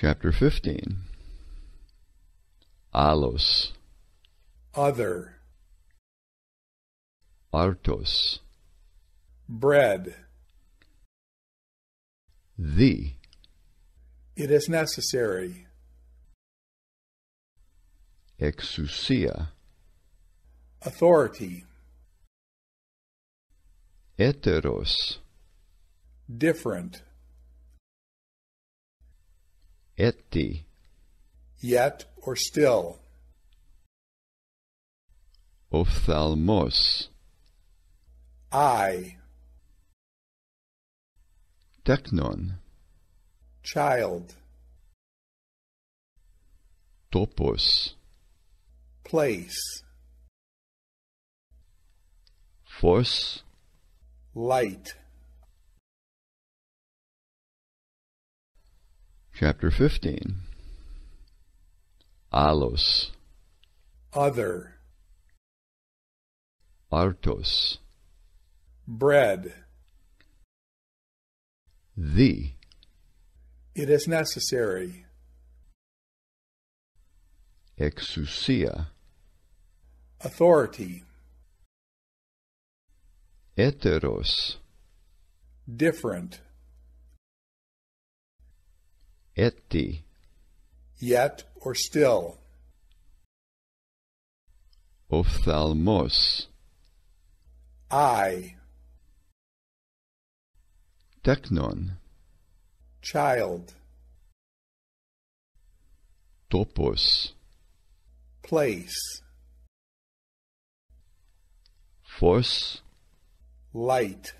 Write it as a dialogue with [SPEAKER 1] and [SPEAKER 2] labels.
[SPEAKER 1] Chapter 15 Alos,
[SPEAKER 2] other,
[SPEAKER 1] Artos,
[SPEAKER 2] bread.
[SPEAKER 1] the,
[SPEAKER 2] It is necessary.
[SPEAKER 1] Exousia,
[SPEAKER 2] Authority,
[SPEAKER 1] Heteros,
[SPEAKER 2] different,
[SPEAKER 1] Eti,
[SPEAKER 2] yet or still.
[SPEAKER 1] Ophthalmos,
[SPEAKER 2] eye,
[SPEAKER 1] Teknon,
[SPEAKER 2] child,
[SPEAKER 1] Topos,
[SPEAKER 2] place,
[SPEAKER 1] Phos,
[SPEAKER 2] light.
[SPEAKER 1] Chapter 15 Alos,
[SPEAKER 2] other,
[SPEAKER 1] Artos,
[SPEAKER 2] bread.
[SPEAKER 1] the,
[SPEAKER 2] It is necessary.
[SPEAKER 1] Exousia,
[SPEAKER 2] Authority,
[SPEAKER 1] Heteros,
[SPEAKER 2] different,
[SPEAKER 1] Eti,
[SPEAKER 2] yet or still.
[SPEAKER 1] Ophthalmos,
[SPEAKER 2] eye,
[SPEAKER 1] Teknon,
[SPEAKER 2] child,
[SPEAKER 1] Topos,
[SPEAKER 2] place,
[SPEAKER 1] Phos,
[SPEAKER 2] light.